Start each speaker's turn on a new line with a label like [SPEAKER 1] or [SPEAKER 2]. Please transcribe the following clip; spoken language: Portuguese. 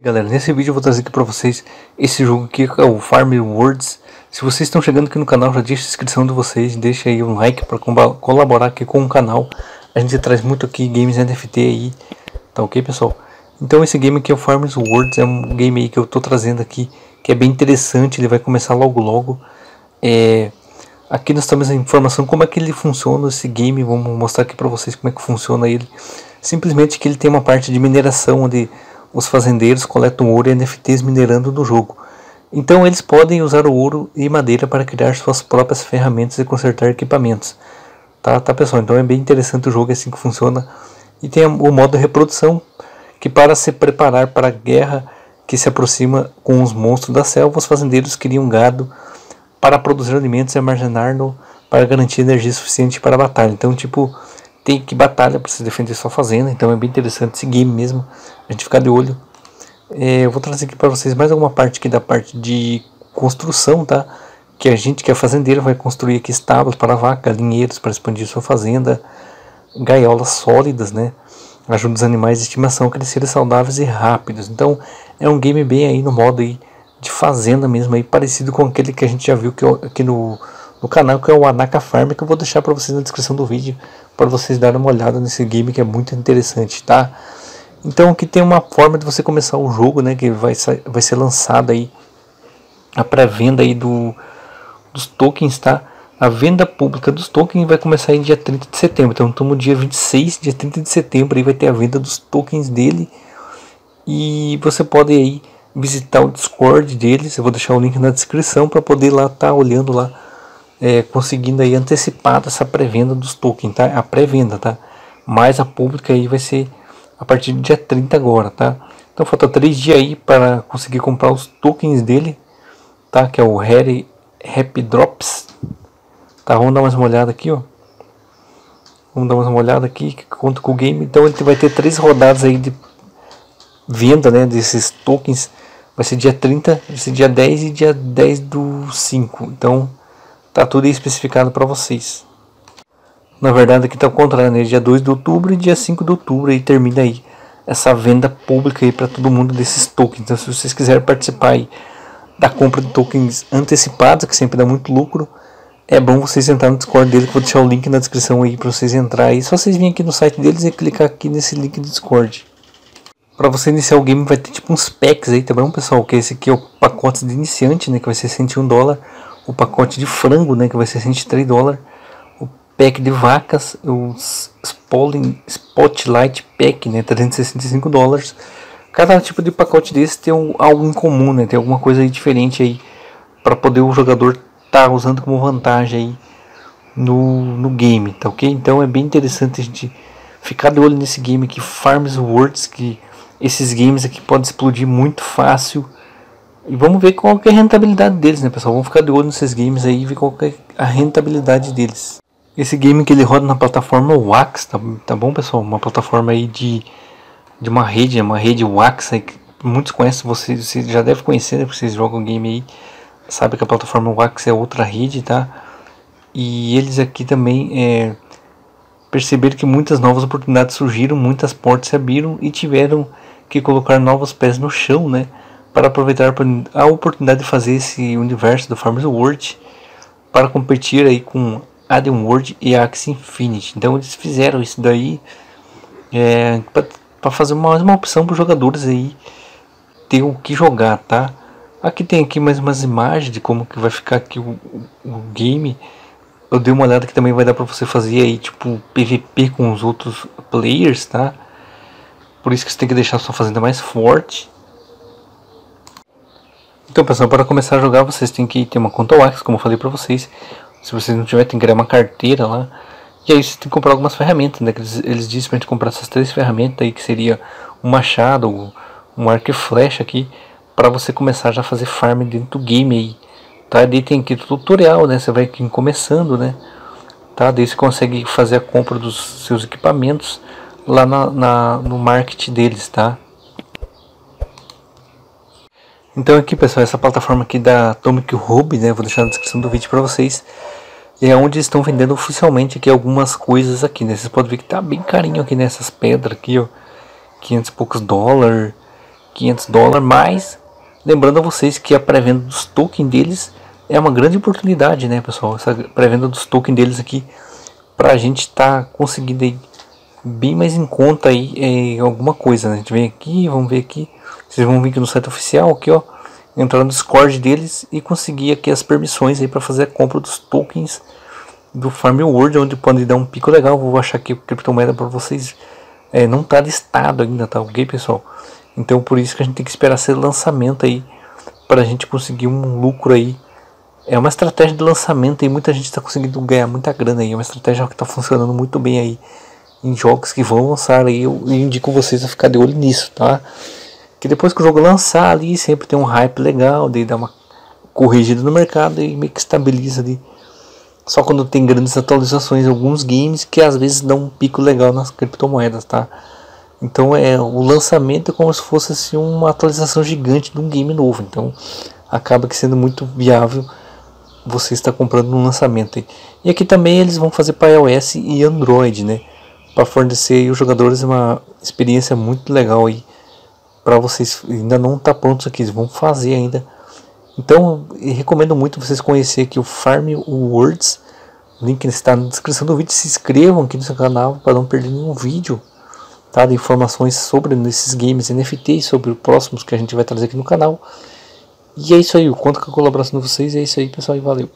[SPEAKER 1] Galera, nesse vídeo eu vou trazer aqui para vocês esse jogo aqui, é o Farm Words. Se vocês estão chegando aqui no canal, já deixa a inscrição de vocês, deixa aí um like para colaborar aqui com o canal. A gente traz muito aqui games NFT aí, tá ok pessoal? Então esse game aqui é o Farm Words, é um game aí que eu tô trazendo aqui, que é bem interessante, ele vai começar logo logo. É... Aqui nós temos a informação como é que ele funciona esse game, vamos mostrar aqui para vocês como é que funciona ele. Simplesmente que ele tem uma parte de mineração onde os fazendeiros coletam ouro e NFTs minerando no jogo. Então eles podem usar o ouro e madeira para criar suas próprias ferramentas e consertar equipamentos. Tá, tá pessoal? Então é bem interessante o jogo, é assim que funciona. E tem o modo reprodução, que para se preparar para a guerra que se aproxima com os monstros da selva, os fazendeiros criam gado para produzir alimentos e armazenar-no para garantir energia suficiente para a batalha. Então, tipo, tem que batalha para se defender sua fazenda, então é bem interessante game mesmo, a gente ficar de olho. É, eu vou trazer aqui para vocês mais alguma parte aqui da parte de construção, tá? Que a gente que é fazendeiro vai construir aqui estábulos para vaca, galinheiros para expandir sua fazenda, gaiolas sólidas, né? Ajuda os animais de estimação a crescerem saudáveis e rápidos. Então é um game bem aí no modo aí de fazenda mesmo aí, parecido com aquele que a gente já viu que aqui no, no canal, que é o Anaka Farm, que eu vou deixar para vocês na descrição do vídeo para vocês darem uma olhada nesse game que é muito interessante, tá? Então aqui tem uma forma de você começar o jogo, né, que vai, vai ser lançada aí a pré-venda aí do, dos tokens, tá? A venda pública dos tokens vai começar em dia 30 de setembro. Então estamos dia 26, dia 30 de setembro aí vai ter a venda dos tokens dele. E você pode aí visitar o Discord deles, eu vou deixar o link na descrição para poder lá estar tá olhando lá é, conseguindo aí antecipar essa pré-venda dos tokens, tá? A pré-venda, tá? Mas a pública aí vai ser a partir do dia 30 agora, tá? Então falta 3 dias aí para conseguir comprar os tokens dele, tá? Que é o Harry Happy Drops. Tá, vamos dar mais uma olhada aqui, ó. Vamos dar mais uma olhada aqui, conta com o game. Então ele vai ter três rodadas aí de venda, né, desses tokens. Vai ser dia 30, vai ser dia 10 e dia 10 do 5. Então Tá tudo aí especificado para vocês. Na verdade aqui tá o contrário, né? Dia 2 de outubro e dia 5 de outubro aí termina aí essa venda pública aí para todo mundo desses tokens. Então se vocês quiserem participar aí da compra de tokens antecipados, que sempre dá muito lucro, é bom vocês entrar no Discord dele, que vou deixar o link na descrição aí para vocês entrar aí. Só vocês virem aqui no site deles e clicar aqui nesse link do Discord. Para você iniciar o game vai ter tipo uns packs aí, tá bom pessoal? Que esse aqui é o pacote de iniciante, né? Que vai ser 101 dólares o pacote de frango, né, que vai ser 103 dólares, o pack de vacas, o Spotlight Pack, né, 365 dólares. Cada tipo de pacote desse tem algo em comum, né, tem alguma coisa aí diferente aí para poder o jogador estar tá usando como vantagem aí no, no game, tá ok? Então é bem interessante a gente ficar de olho nesse game aqui, Farms Words, que esses games aqui podem explodir muito fácil e vamos ver qual é a rentabilidade deles, né, pessoal? Vamos ficar de olho nesses games aí e ver qual é a rentabilidade deles. Esse game que ele roda na plataforma Wax, tá, tá bom, pessoal? Uma plataforma aí de, de uma rede, uma rede Wax aí que muitos conhecem, vocês, vocês já devem conhecer, né, porque vocês jogam game aí, sabe que a plataforma Wax é outra rede, tá? E eles aqui também é, perceberam que muitas novas oportunidades surgiram, muitas portas se abriram e tiveram que colocar novos pés no chão, né? Para aproveitar a oportunidade de fazer esse universo do Farmers World para competir aí com Adam World e Axie Infinity. Então eles fizeram isso daí é, para fazer mais uma opção para os jogadores aí ter o que jogar, tá? Aqui tem aqui mais umas imagens de como que vai ficar aqui o, o game. Eu dei uma olhada que também vai dar para você fazer aí tipo PVP com os outros players, tá? Por isso que você tem que deixar sua fazenda mais forte. Então pessoal, para começar a jogar vocês têm que ter uma conta Wax, como eu falei para vocês. Se vocês não tiverem, tem que criar uma carteira lá. E aí você tem que comprar algumas ferramentas, né? Eles, eles dizem pra gente comprar essas três ferramentas aí, que seria um machado, um arco e flecha aqui, para você começar já a fazer farm dentro do game aí. Tá? Daí tem aqui tutorial, né? Você vai aqui começando, né? Tá? Daí você consegue fazer a compra dos seus equipamentos lá na, na no market deles, tá? Então aqui pessoal, essa plataforma aqui da Atomic Hub, né, vou deixar na descrição do vídeo para vocês, é onde estão vendendo oficialmente aqui algumas coisas aqui, né, vocês podem ver que tá bem carinho aqui nessas pedras aqui, ó, 500 e poucos dólares, 500 dólares, mas lembrando a vocês que a pré-venda dos tokens deles é uma grande oportunidade, né, pessoal? Essa pré-venda dos tokens deles aqui para a gente estar tá conseguindo aí bem mais em conta aí é, alguma coisa. Né? A gente vem aqui, vamos ver aqui, vocês vão vir aqui no site oficial aqui, ó, entrar no Discord deles e conseguir aqui as permissões aí para fazer a compra dos tokens do Farm World, onde pode dar um pico legal. Vou achar aqui criptomoeda para vocês. É, não está listado ainda, tá ok, pessoal? Então por isso que a gente tem que esperar ser lançamento aí para a gente conseguir um lucro aí. É uma estratégia de lançamento e muita gente está conseguindo ganhar muita grana aí. É uma estratégia que está funcionando muito bem aí em jogos que vão lançar aí. Eu indico vocês a ficar de olho nisso, tá? Que depois que o jogo lançar ali, sempre tem um hype legal, daí dá uma corrigida no mercado e meio que estabiliza ali. Só quando tem grandes atualizações alguns games que às vezes dão um pico legal nas criptomoedas, tá? Então é o lançamento é como se fosse assim, uma atualização gigante de um game novo. Então acaba que sendo muito viável você estar comprando no lançamento. E aqui também eles vão fazer para iOS e Android, né? Para fornecer os jogadores uma experiência muito legal aí para vocês. Ainda não está pronto aqui, eles vão fazer ainda então, recomendo muito vocês conhecerem aqui o Farm Words. O link está na descrição do vídeo. Se inscrevam aqui no seu canal para não perder nenhum vídeo tá, de informações sobre esses games NFT e sobre os próximos que a gente vai trazer aqui no canal. E é isso aí, eu conto com a colaboração de vocês. É isso aí, pessoal, e valeu.